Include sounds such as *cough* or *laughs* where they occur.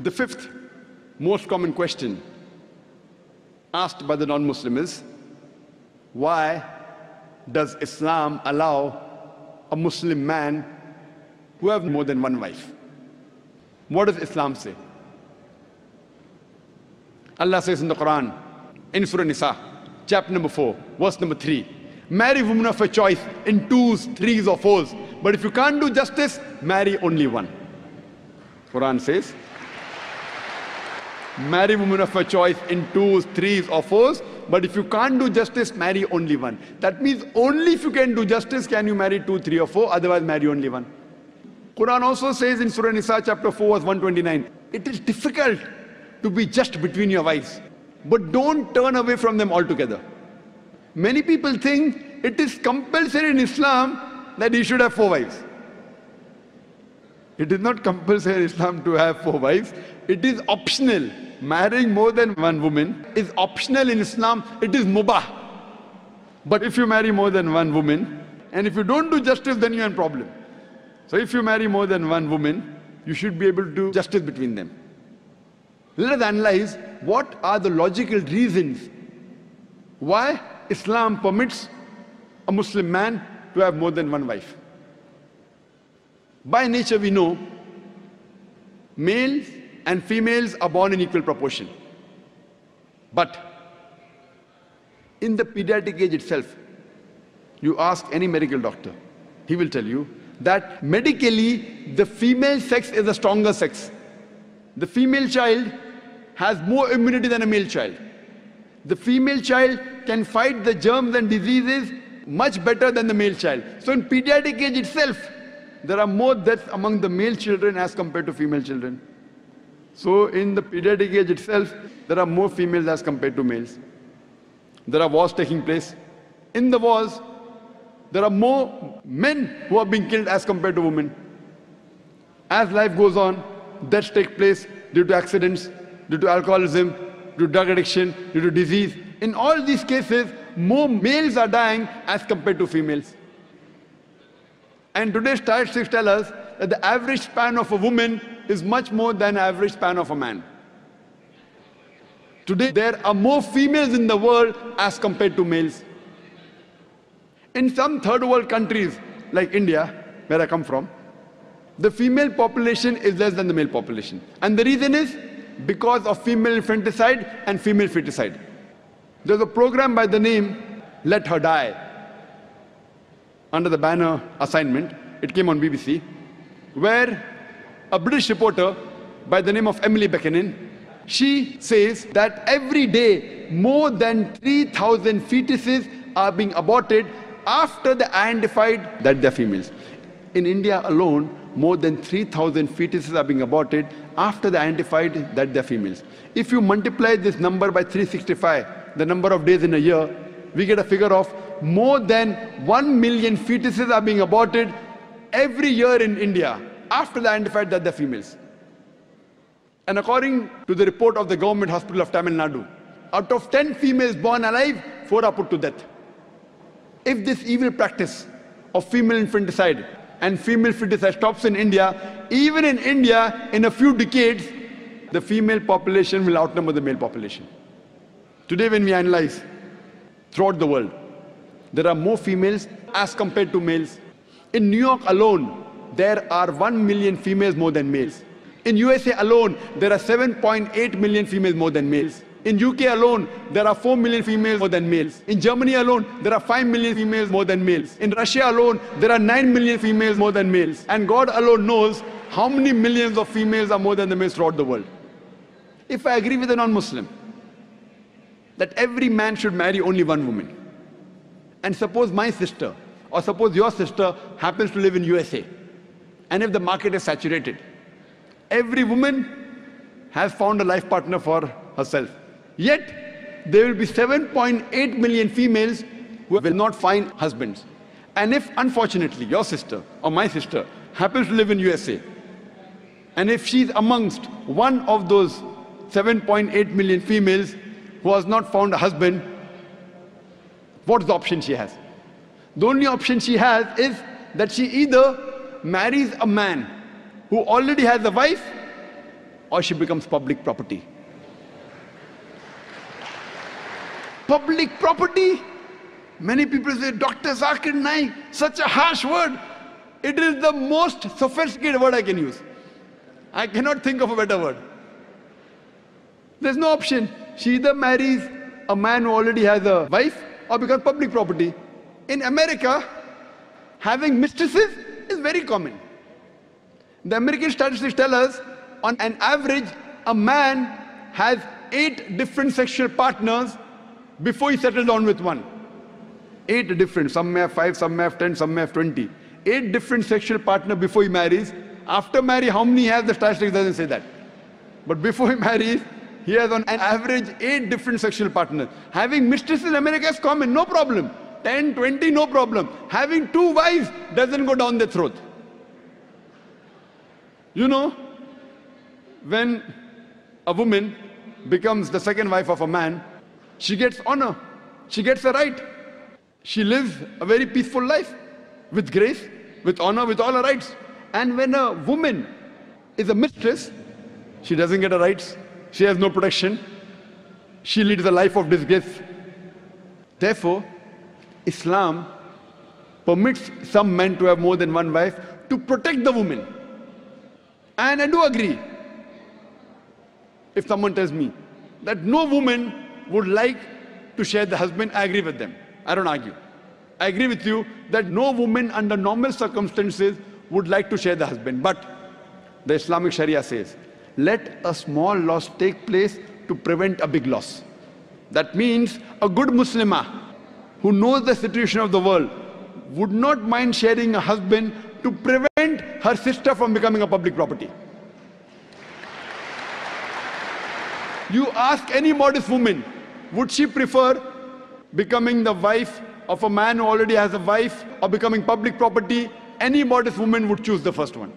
The fifth most common question asked by the non-Muslim is, why does Islam allow a Muslim man who have more than one wife? What does Islam say? Allah says in the Quran, in Surah Nisa, chapter number 4, verse number 3, marry women of your choice in twos, threes or fours. But if you can't do justice, marry only one. Quran says, marry women of your choice in twos, threes or fours. But if you can't do justice, marry only one. That means only if you can do justice can you marry two, three or four, otherwise marry only one. Quran also says in Surah Nisa chapter 4 verse 129, it is difficult to be just between your wives. But don't turn away from them altogether. Many people think it is compulsory in Islam that he should have four wives. It is not compulsory in Islam to have four wives. It is optional. Marrying more than one woman is optional in Islam. It is mubah. But if you marry more than one woman, and if you don't do justice, then you're in problem. So if you marry more than one woman, you should be able to do justice between them. Let us analyze what are the logical reasons why Islam permits a Muslim man to have more than one wife. By nature we know males and females are born in equal proportion. But in the pediatric age itself, you ask any medical doctor, he will tell you that medically the female sex is a stronger sex. The female child has more immunity than a male child. The female child can fight the germs and diseases much better than the male child. So in pediatric age itself, there are more deaths among the male children as compared to female children. So in the pediatric age itself, there are more females as compared to males. There are wars taking place. In the wars, there are more men who are being killed as compared to women. As life goes on, deaths take place due to accidents, due to alcoholism, due to drug addiction, due to disease. In all these cases, more males are dying as compared to females. And today's statistics tell us that the average span of a woman is much more than the average span of a man. Today, there are more females in the world as compared to males. In some third world countries, like India, where I come from, the female population is less than the male population. And the reason is because of female infanticide and female feticide. There's a program by the name Let Her Die under the banner assignment. It came on BBC, where a British reporter by the name of Emily Buchanan, she says that every day more than 3,000 fetuses are being aborted after they identified that they're females. In India alone, more than 3,000 fetuses are being aborted after they identified that they're females. If you multiply this number by 365, the number of days in a year, we get a figure of more than 1 million fetuses are being aborted every year in India after they identified that they're females. And according to the report of the government hospital of Tamil Nadu, out of 10 females born alive, 4 are put to death. If this evil practice of female infanticide and female feticide stops in India, even in India, in a few decades, the female population will outnumber the male population. Today when we analyze throughout the world, there are more females as compared to males. In New York alone, there are 1 million females more than males. In USA alone, there are 7.8 million females more than males. In UK alone, there are 4 million females more than males. In Germany alone, there are 5 million females more than males. In Russia alone, there are 9 million females more than males. And God alone knows how many millions of females are more than the males throughout the world. If I agree with a non-Muslim, that every man should marry only one woman, and suppose my sister, or suppose your sister happens to live in USA, and if the market is saturated, every woman has found a life partner for herself. Yet, there will be 7.8 million females who will not find husbands. And if, unfortunately, your sister or my sister happens to live in USA, and if she's amongst one of those 7.8 million females who has not found a husband, what's the option she has? The only option she has is that she either marries a man who already has a wife or she becomes public property. Public property? Many people say, Dr. Zakir Naik, such a harsh word. It is the most sophisticated word I can use. I cannot think of a better word. There's no option. She either marries a man who already has a wife or become public property. In America, having mistresses is very common. The American statistics tell us on an average, a man has eight different sexual partners before he settles down with one. Eight different, some may have five, some may have ten, some may have twenty. Eight different sexual partners before he marries. After marry, how many has, the statistics doesn't say that. But before he *laughs* marries, he has on an average eight different sexual partners. Having mistresses in America is common, no problem. 10, 20, no problem. Having two wives doesn't go down the throat. You know, when a woman becomes the second wife of a man, she gets honor, she gets a right. She lives a very peaceful life with grace, with honor, with all her rights. And when a woman is a mistress, she doesn't get her rights, she has no protection, she leads a life of disgrace. Therefore, Islam permits some men to have more than one wife to protect the woman. And I do agree. If someone tells me that no woman would like to share the husband, I agree with them. I don't argue. I agree with you that no woman under normal circumstances would like to share the husband. But the Islamic Sharia says, let a small loss take place to prevent a big loss. That means a good Muslimah who knows the situation of the world would not mind sharing a husband to prevent her sister from becoming a public property. You ask any modest woman, would she prefer becoming the wife of a man who already has a wife or becoming public property? Any modest woman would choose the first one.